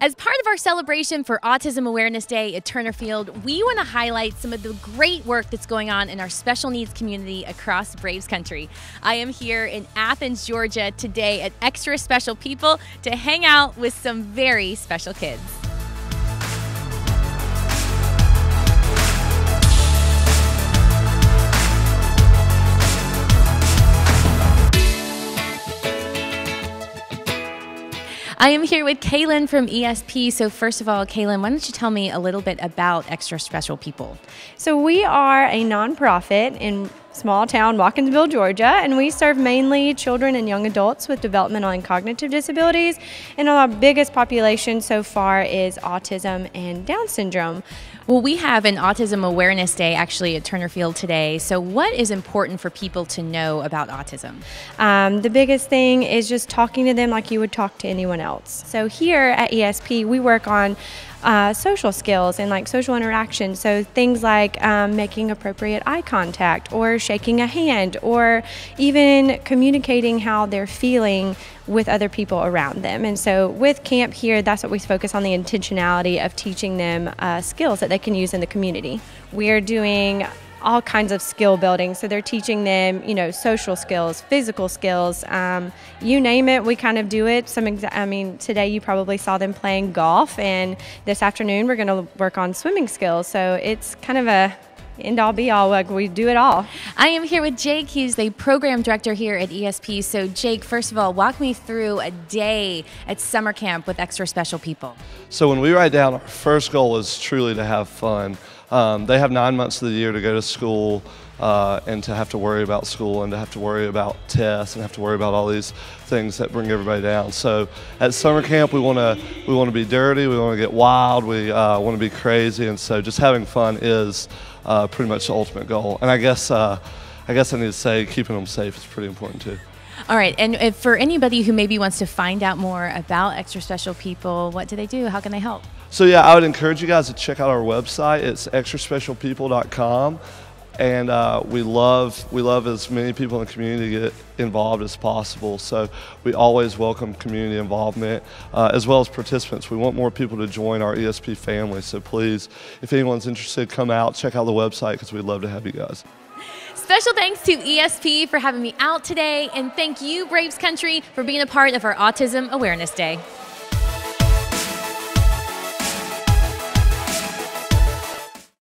As part of our celebration for Autism Awareness Day at Turner Field, we want to highlight some of the great work that's going on in our special needs community across Braves country. I am here in Athens, Georgia today at Extra Special People to hang out with some very special kids. I am here with Kaylin from ESP. So, first of all, Kaylin, why don't you tell me a little bit about Extra Special People? So, we are a nonprofit in small town Watkinsville, Georgia, and we serve mainly children and young adults with developmental and cognitive disabilities. And our biggest population so far is autism and Down syndrome. Well, we have an Autism Awareness Day actually at Turner Field today. So, what is important for people to know about autism? Um, the biggest thing is just talking to them like you would talk to anyone else. So, here at ESP, we work on uh, social skills and like social interaction. So things like um, making appropriate eye contact or shaking a hand or even communicating how they're feeling with other people around them. And so with camp here, that's what we focus on the intentionality of teaching them uh, skills that they can use in the community. We're doing all kinds of skill building. So they're teaching them, you know, social skills, physical skills, um, you name it. We kind of do it. Some, exa- I mean, today you probably saw them playing golf, and this afternoon we're going to work on swimming skills. So it's kind of a end all be all. Like we do it all. I am here with Jake. He's the program director here at ESP. So, Jake, first of all, walk me through a day at summer camp with extra special people. So, when we write down, our first goal is truly to have fun. Um, they have nine months of the year to go to school uh, and to have to worry about school and to have to worry about tests and have to worry about all these things that bring everybody down. So at summer camp, we want to we want to be dirty, we want to get wild, we uh, want to be crazy, and so just having fun is uh, pretty much the ultimate goal. And I guess uh, I guess I need to say keeping them safe is pretty important too. All right, and for anybody who maybe wants to find out more about Extra Special People, what do they do? How can they help? So yeah, I would encourage you guys to check out our website. It's extraspecialpeople.com, and uh, we love we love as many people in the community get involved as possible. So we always welcome community involvement uh, as well as participants. We want more people to join our ESP family. So please, if anyone's interested, come out, check out the website because we'd love to have you guys. Special thanks to ESP for having me out today, and thank you, Braves Country, for being a part of our Autism Awareness Day.